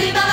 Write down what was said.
Happy.